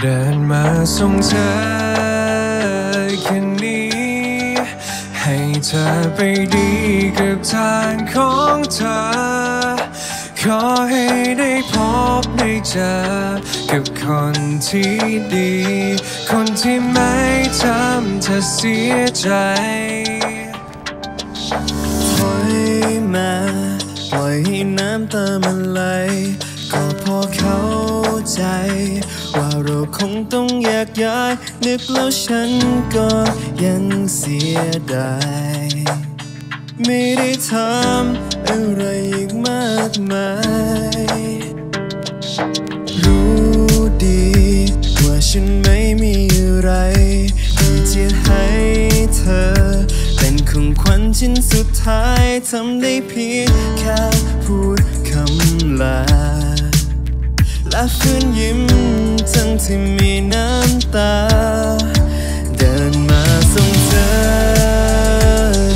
เดินมาส่งเธอแค่นี้ ให้เธอไปดีกับทางของเธอ ขอให้ได้พบได้เจอ กับคนที่ดี คนที่ไม่ทำเธอเสียใจ คงต้องแยกย้าย นึกแล้วฉันก็ยังเสียดายไม่ได้ทำอะไรอีกมากมาย รู้ดีว่าฉันไม่มีอะไร ที่จะให้เธอ เป็นของขวัญชิ้นสุดท้ายทำได้เพียงแค่พูดคำลาและฝืนยิ้ม ทั้งที่มีน้ำตา เดินมาส่งเธอ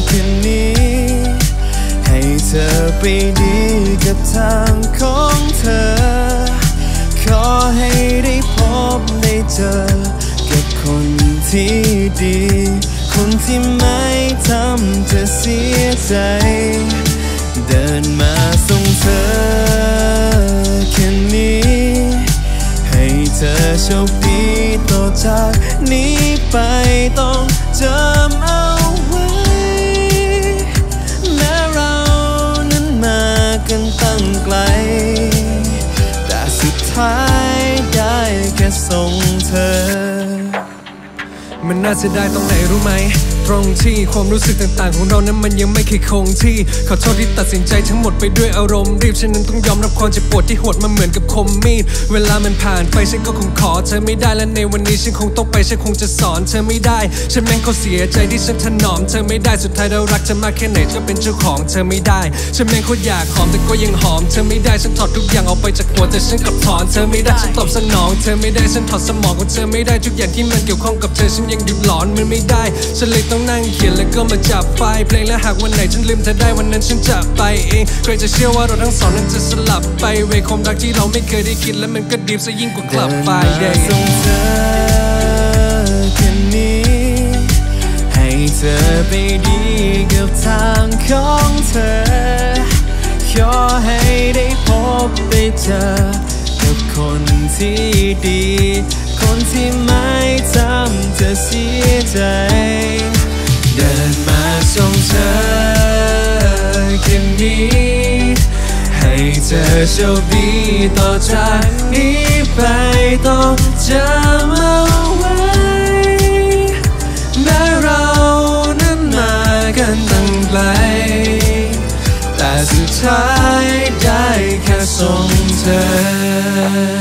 คืนนี้ ให้เธอไปดีกับทางของเธอ ขอให้ได้พบได้เจอ กับคนที่ดี คนที่ไม่ทำเธอเสียใจ ชคดีต่อจากนี้ไปต้องจำเอาไว้ แม้เรานั้นมากันตั้งไกล แต่สุดท้ายได้แค่ส่งเธอ มันน่าเสียดายตรงไหนรู้ไหม ตรงที่ ความรู้สึกต่างๆ ของเรานั้นมันยังไม่เคยคงที่ ขอโทษที่ตัดสินใจทั้งหมดไปด้วยอารมณ์รีบฉันนั้นต้องยอมรับความเจ็บปวดที่โหดมาเหมือนกับคมมีด เวลามันผ่านไปฉันก็คงขอเธอไม่ได้และในวันนี้ฉันคงต้องไปฉันคงจะสอนเธอไม่ได้ ฉันแม่งเขาเสียใจที่ฉันถนอมเธอไม่ได้สุดท้ายเรารักเธอมากแค่ไหนก็เป็นเจ้าของเธอไม่ได้ ฉันแม่งเขาอยากหอมแต่ก็ยังหอมเธอไม่ได้ฉันถอดทุกอย่างออกไปจากหัวแต่ฉันกลับถอนเธอไม่ได้ฉันตอบสนองเธอไม่ได้ฉันถอดสมองของเธอไม่ได้ทุกอย่างที่มันเกี่ยวข้องกับเธอฉันยังหยุดหลอนมันไม่ได้ฉันเลยต้ององนั่งเขียนแล้วก็มาจับไฟเพลงและหากวันไหนฉันลืมเธอได้วันนั้นฉันจะไปเองใครจะเชื่อว่าเราทั้งสองนั้นจะสลับไปเวความรักที่เราไม่เคยได้คิดและมันก็ดีซะยิ่งกว่าคลับไฟเดเดินย์มาส่งเธอแค่นี้ ให้เธอไปดีกับทางของเธอขอให้ได้พบได้เจอกับคนที่ดี คนที่ไม่ทำเธอเสียใจ ธอโชคดีต่อจากนี้ไปต้องจำเอาไว้แม้เรานั้นมากันตั้งไกล แต่สุดท้ายได้แค่ส่งเธอ